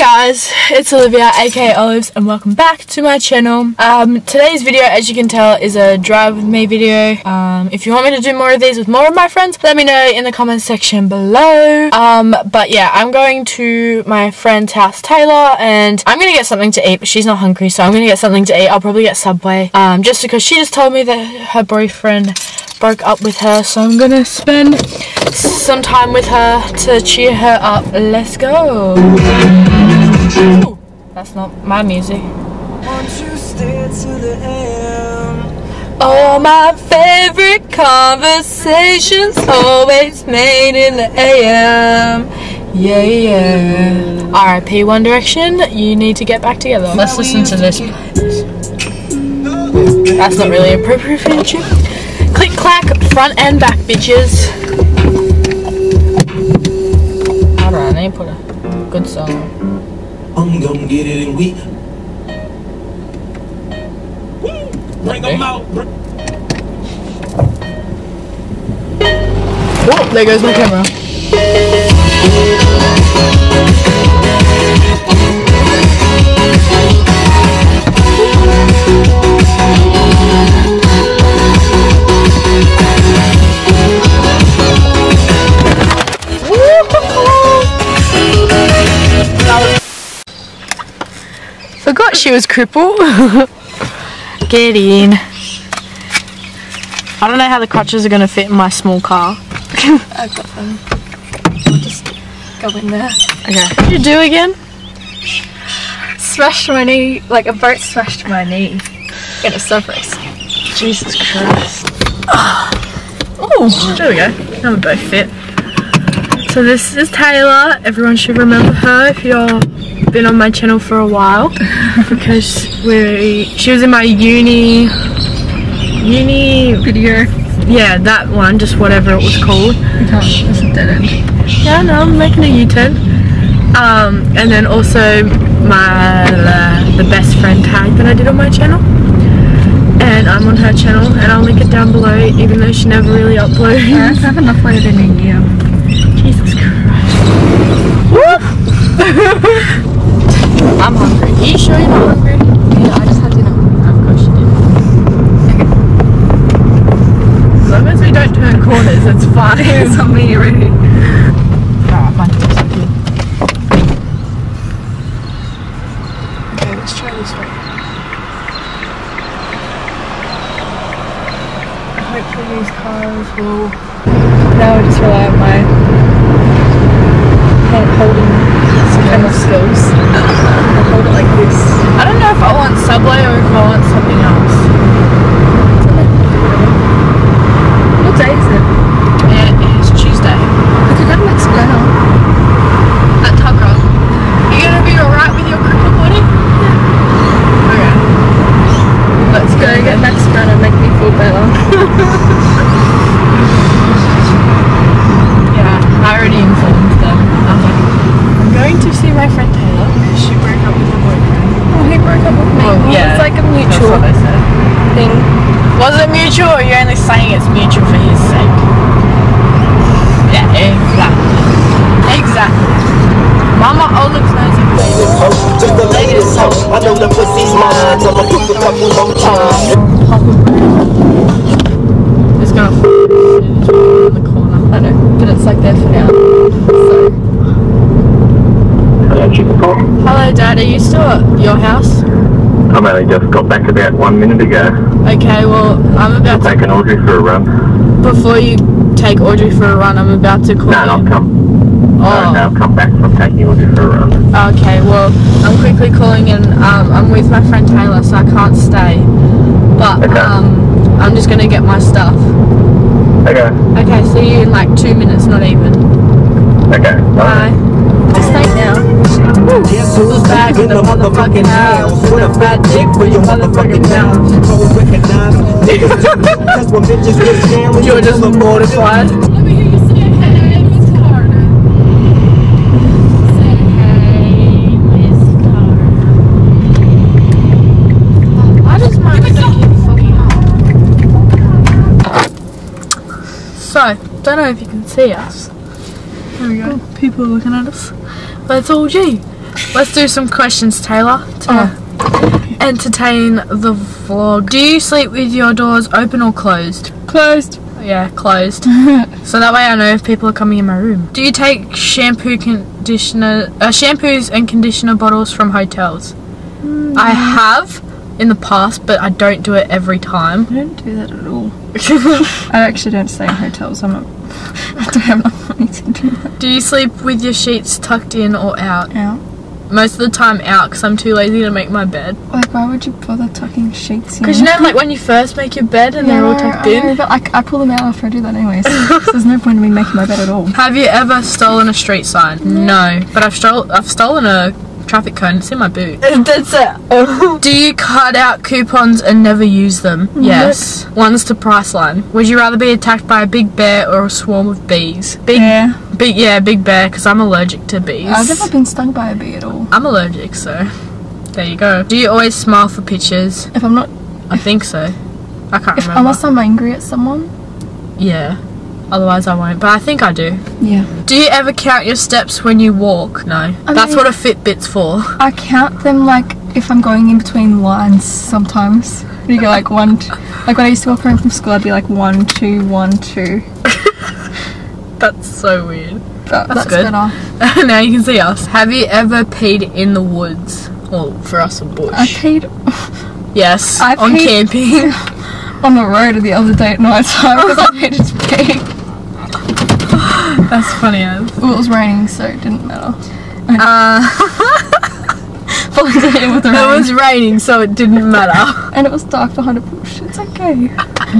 Guys, it's Olivia aka Olivs and welcome back to my channel. Um, today's video as you can tell is a drive with me video. Um, if you want me to do more of these with more of my friends let me know in the comments section below. Um, but yeah I'm going to my friend's house Tayla and I'm gonna get something to eat but she's not hungry so I'm gonna get something to eat. I'll probably get Subway um, just because she just told me that her boyfriend broke up with her so I'm gonna spend some time with her to cheer her up. Let's go. Ooh, that's not my music. All my favorite conversations always made in the AM. Yeah, yeah. RIP One Direction, you need to get back together. Let's listen to this. That's not really appropriate for YouTube. Click clack, front and back, bitches. Hold on, I need to put a good song on. I'm gonna get it and we bring them out. Oh, there goes my camera. She was crippled. Get in. I don't know how the crutches are going to fit in my small car. I've got them. I'll just go in there. Okay. What did you do again? Smashed my knee, like a boat smashed my knee in a surf race. Jesus Christ. Oh, there we go. Now we're both fit. So this is Tayla. Everyone should remember her if you've been on my channel for a while. because we she was in my uni uni Video. yeah, that one, just whatever it was called. It's a dead end. Yeah, no, I'm making a U-turn. Um, and then also my uh, the best friend tag that I did on my channel. And I'm on her channel, and I'll link it down below, even though she never really uploads. I haven't uploaded in a year. Jesus Christ. I'm hungry. Are you sure you're not hungry? Yeah, I just had dinner. Of course you did. As long as we don't turn corners, it's fine. It's on me already. Alright, ah, open. Okay, let's try this way. Hopefully these cars will... Now I just rely on my hand holding camera skills. I hold it like this. I don't know if I want Subway or if I want something else. What day is? It is Tuesday. We could go to Max Spanner. At Tucker. You gonna be alright with your cripple body? Okay. Let's Go go get Max Spanner, make me feel better. Yeah, I already informed them. I was like, I'm going to see my friend Tayla because she broke up with her boyfriend. Oh, he broke up with me. Well, Well, yeah, It's like a That's mutual what they said. thing. Was it mutual or you're only saying it's mutual for his sake? Yeah, exactly. Exactly. Mama Olive knows exactly. Just the latest song. I know the pussy's mine. I'ma put a couple more It's gonna f- in the corner. I know, but it's like there for now. So, Hello, Chicken Pop. Hello, Dad. Are you still at your house? I'm only just got back about one minute ago. Okay. Well, I'm about to. Taking Audrey for a run. Before you take Audrey for a run, I'm about to call No, you. I'll come. Oh. no, I've come back from taking Audrey for a run. Okay, well, I'm quickly calling in. Um, I'm with my friend Tayla, so I can't stay. But Okay. um, I'm just gonna get my stuff. Okay. Okay, see you in like two minutes, not even. Okay. Bye. Just back in the motherfucking house? With a fat dick for your motherfucking mouth. Cold recognize niggas. That's when bitches get down when You're just mortified. Let me hear you say, hey, Miss Carter. Say, hey, Miss Carter. I just might Give me So, don't know if you can see us. There we go. People are looking at us. But it's all G. Let's do some questions, Tayla, to entertain the vlog. Do you sleep with your doors open or closed? Closed. Yeah, closed. so that way I know if people are coming in my room. Do you take shampoo, conditioner, uh, shampoos and conditioner bottles from hotels? I have in the past, but I don't do it every time. I don't do that at all. I actually don't stay in hotels. I'm not. I don't have enough money to do that. Do you sleep with your sheets tucked in or out? Out. Most of the time out because I'm too lazy to make my bed. Like, why would you bother tucking sheets in? Because you know, like when you first make your bed and they're all tucked I know, in. but I, I pull them out after I do that anyways. so there's no point in me making my bed at all. Have you ever stolen a street sign? No, but I've stole I've stolen a traffic cone. It's in my boot. That's it. Do you cut out coupons and never use them? Yes. One's to Priceline. Would you rather be attacked by a big bear or a swarm of bees? Big, Yeah. Big, yeah, big bear. Because I'm allergic to bees. I've never been stung by a bee at all. I'm allergic, so there you go. Do you always smile for pictures? If I'm not, I think so. I can't if, remember. unless I'm angry at someone. Yeah. Otherwise, I won't. But I think I do. Yeah. Do you ever count your steps when you walk? No. That's mean- what a Fitbit's for. I count them like if I'm going in between lines sometimes. You go like one, t- like when I used to walk home from school, I'd be like one, two, one, two. That's so weird. But That's that's, good. better. now you can see us. Have you ever peed in the woods? Well, for us, a bush. I paid yes, I on peed- camping. on the road the other day at night time because I needed to pee. That's funny as. Well, it was raining, so it didn't matter. Uh, Followed with the it was raining, so it didn't matter. and it was dark behind a bush. It's okay.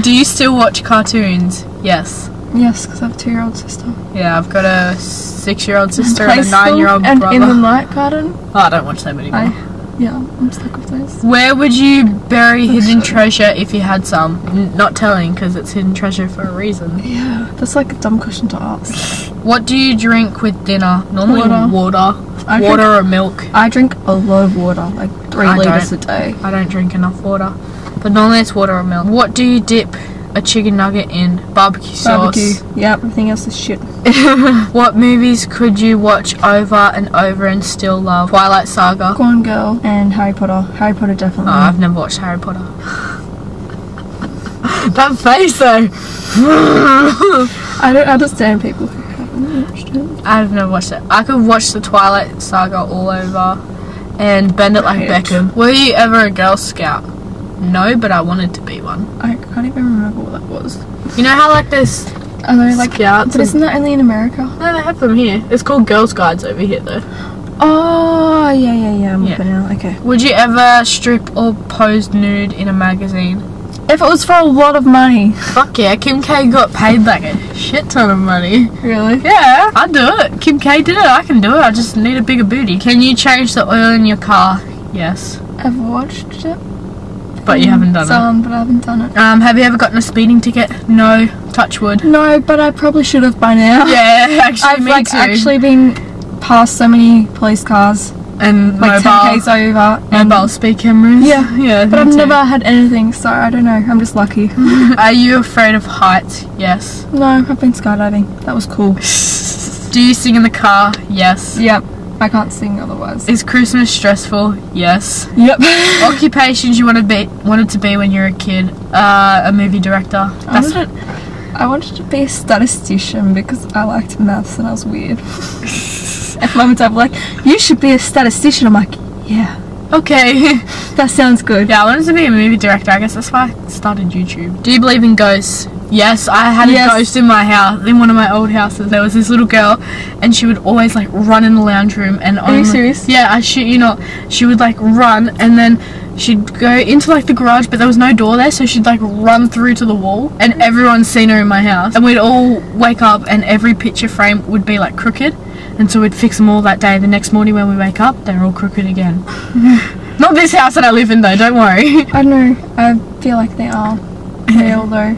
Do you still watch cartoons? Yes. Yes, because I have a two-year-old sister. Yeah, I've got a six-year-old sister and Play a nine-year-old and brother. in the night garden. oh, I don't watch them anymore. I, yeah, I'm stuck with those. Where would you bury hidden treasure if you had some? N- not telling because it's hidden treasure for a reason. Yeah, that's like a dumb question to ask. What do you drink with dinner? Normally Water. water. I Water drink- or milk. I drink a lot of water, like three I liters a day. I don't drink enough water. But normally it's water or milk. What do you dip a chicken nugget in? Barbecue sauce. Barbecue. Yeah, everything else is shit. What movies could you watch over and over and still love? Twilight Saga. Gone Girl and Harry Potter. Harry Potter definitely. Oh, I've never watched Harry Potter. that face though. I don't understand people who haven't watched it. I've never watched it. I could watch the Twilight Saga all over and bend it like. Beckham. Were you ever a Girl Scout? No, but I wanted to be one. I can't even remember what that was. You know how like there's Are they like? Scouts? But isn't that only in America? No, they have them here. It's called Girls Guides over here though. Oh, yeah, yeah, yeah. I'm Yeah. now. Okay. Would you ever strip or pose nude in a magazine? If it was for a lot of money. Fuck yeah, Kim K got paid like a shit ton of money. Really? Yeah, I'd do it. Kim K did it, I can do it. I just need a bigger booty. Can you change the oil in your car? Yes. I've watched it. But you haven't done it. Some, but I haven't done it. it. Um, have you ever gotten a speeding ticket? No. Touch wood. No, but I probably should have by now. Yeah, actually, I've like too. actually been past so many police cars, and like mobile, 10 k's over. and- mobile speed cameras. Yeah, yeah. But I've too. never had anything, so I don't know. I'm just lucky. Are you afraid of heights? Yes. no, I've been skydiving. That was cool. Do you sing in the car? Yes. Yep. I can't sing otherwise. Is Christmas stressful? Yes. Yep. Occupations you wanted be wanted to be when you were a kid? Uh, a movie director. I That's wanted, I wanted to be a statistician because I liked maths and I was weird. At moments I'm like, you should be a statistician. I'm like, yeah, okay. that sounds good. yeah, I wanted to be a movie director. I guess that's why I started YouTube. Do you believe in ghosts? Yes, I had a ghost in my house, in one of my old houses. There was this little girl, and she would always like run in the lounge room. And Are you serious? Yeah, I shit you not. She would like run, and then she'd go into like the garage, but there was no door there, so she'd like run through to the wall, and everyone's seen her in my house. And we'd all wake up, and every picture frame would be like crooked, and so we'd fix them all that day. The next morning when we wake up, they're all crooked again. Not this house that I live in though. Don't worry. I don't know. I feel like they are real though.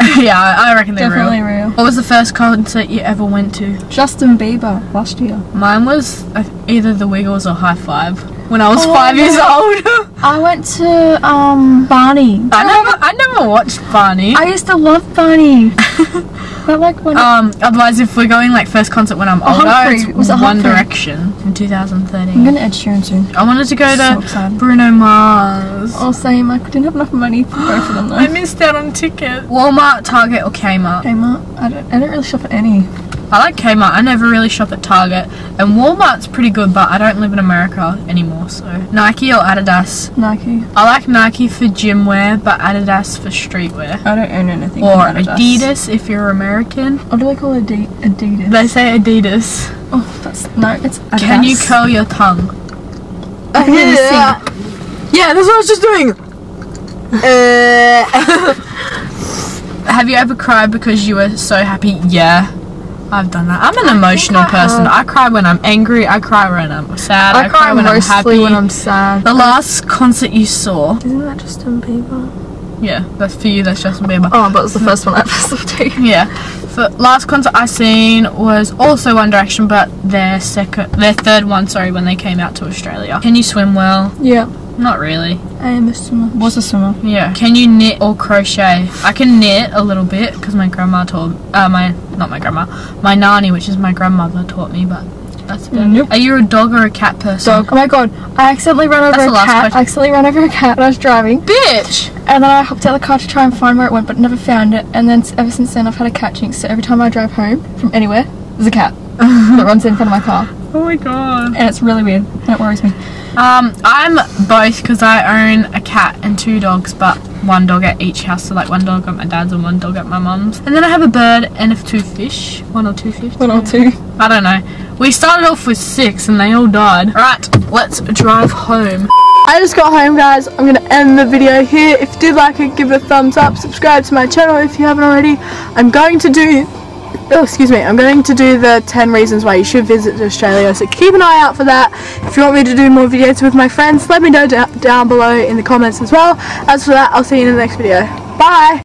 yeah, I reckon they're Definitely real. real. What was the first concert you ever went to? Justin Bieber last year. Mine was either the Wiggles or Hi-5 when I was Oh, five years old. I went to um Barney. I never, I never watched Barney. I used to love Barney. But like when Um, otherwise, if we're going like first concert when I'm older, Humphrey. it's Was it One Humphrey? Direction in 2013. I'm gonna Ed Sheeran soon. I wanted to go So to excited. Bruno Mars. Oh, same. I didn't have enough money for both of them though. I missed out on tickets. Walmart, Target, or Kmart. Kmart. I don't. I don't really shop at any. I like Kmart. I never really shop at Target, and Walmart's pretty good, but I don't live in America anymore, so Nike or Adidas. Nike. I like Nike for gym wear, but Adidas for streetwear. I don't own anything. Or Adidas. Adidas if you're American. What do they call Adi- Adidas? They say Adidas. oh, that's no. It's Adidas. Can you curl your tongue? I can Yeah. sing. Yeah, that's what I was just doing. Uh, Have you ever cried because you were so happy? Yeah. I've done that. I'm an emotional I um, person. have. I cry when I'm angry. I cry when I'm sad. I, I cry when I'm happy. when I'm sad. the last concert you saw. Isn't that Justin Bieber? Yeah, that's for you. That's Justin Bieber. Oh, but it's the first one I ever listened to. Yeah. The last concert I seen was also One Direction, but their second, their third one. Sorry, when they came out to Australia. Can you swim well? Yeah, Not really. I am a swimmer. Was a swimmer. Yeah. Can you knit or crochet? I can knit a little bit because my grandma taught. Uh, my not my grandma, my nanny, which is my grandmother, taught me. But that's about Nope. it. Are you a dog or a cat person? Dog. Oh my god, I accidentally ran over That's a the last cat. question. I accidentally ran over a cat when I was driving, Bitch. and then I hopped out of the car to try and find where it went, but never found it. And then ever since then, I've had a cat jinx. So every time I drive home from anywhere, there's a cat that runs in front of my car, Oh my god. and it's really weird, and it worries me. Um, I'm both because I own a cat and two dogs, but one dog at each house. So like one dog at my dad's and one dog at my mum's. And then I have a bird and a two fish. One or two fish. One or two. I don't know. We started off with six and they all died. Right, let's drive home. I just got home guys. I'm going to end the video here. If you did like it, give it a thumbs up. Subscribe to my channel if you haven't already. I'm going to do... Oh, excuse me. I'm going to do the 10 reasons why you should visit Australia. So keep an eye out for that. If you want me to do more videos with my friends, let me know down below in the comments as well. As for that, I'll see you in the next video. Bye!